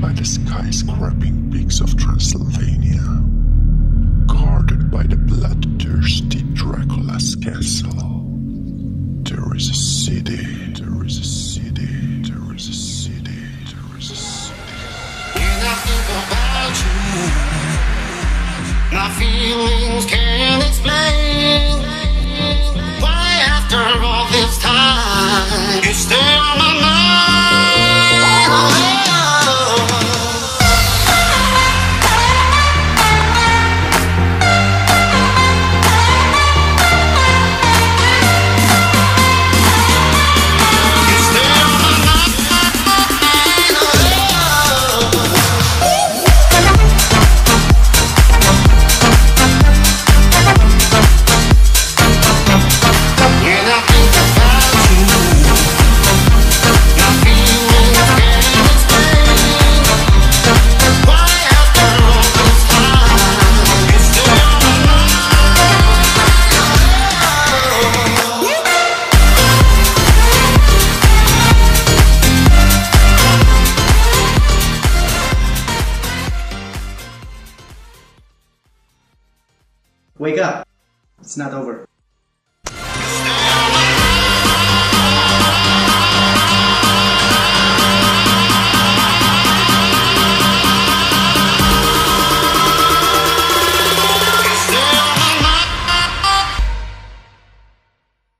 by the skyscraping peaks of Transylvania, guarded by the bloodthirsty Dracula's castle. There is a city, there is a city, there is a city, there is a city. About you, my feelings can't Wake up. It's not over.